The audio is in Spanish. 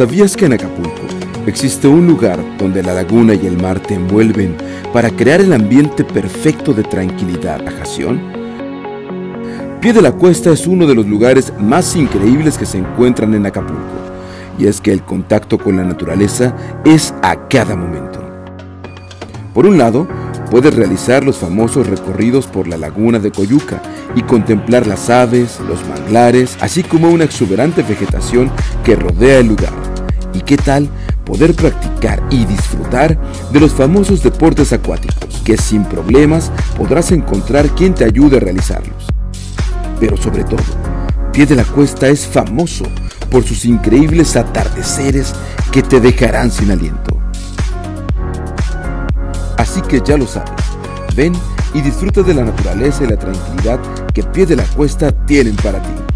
¿Sabías que en Acapulco existe un lugar donde la laguna y el mar te envuelven para crear el ambiente perfecto de tranquilidad, relajación? Pie de la Cuesta es uno de los lugares más increíbles que se encuentran en Acapulco, y es que el contacto con la naturaleza es a cada momento. Por un lado, puedes realizar los famosos recorridos por la laguna de Coyuca y contemplar las aves, los manglares, así como una exuberante vegetación que rodea el lugar. ¿Y qué tal poder practicar y disfrutar de los famosos deportes acuáticos, que sin problemas podrás encontrar quien te ayude a realizarlos? Pero sobre todo, Pie de la Cuesta es famoso por sus increíbles atardeceres que te dejarán sin aliento. Así que ya lo sabes, ven y disfruta de la naturaleza y la tranquilidad que Pie de la Cuesta tienen para ti.